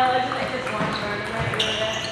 I like to make this one burger right over there.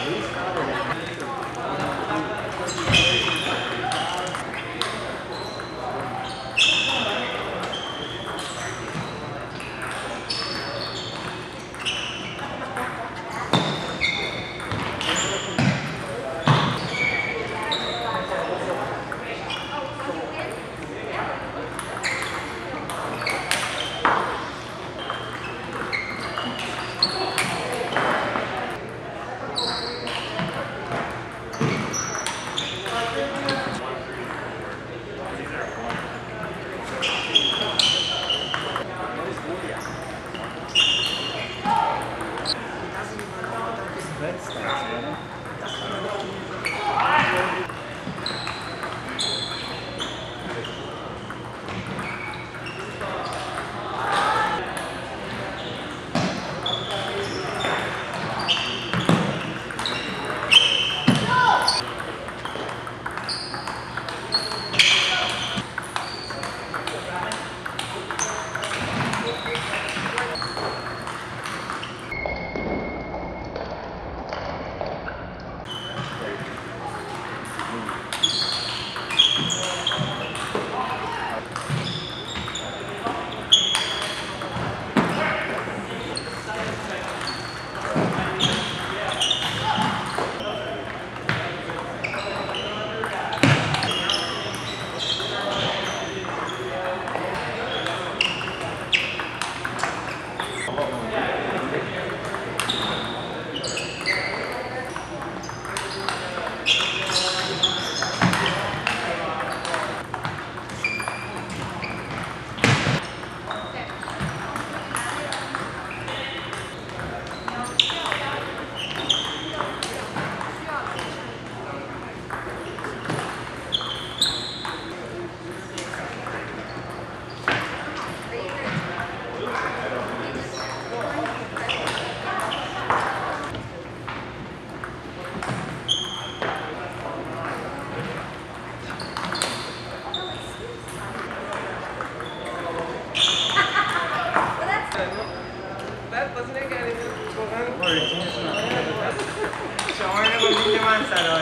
Aí, شما رو من سلام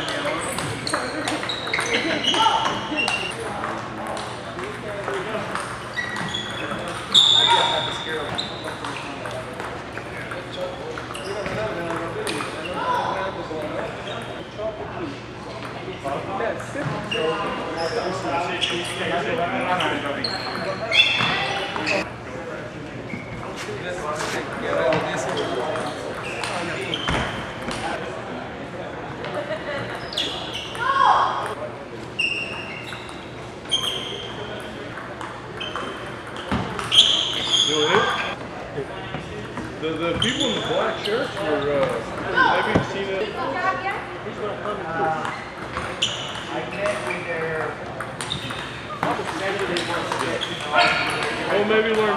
That's it. The, people in the black shirts were, uh, maybe you've seen it. Uh, I met with their representative once again. Oh, maybe learn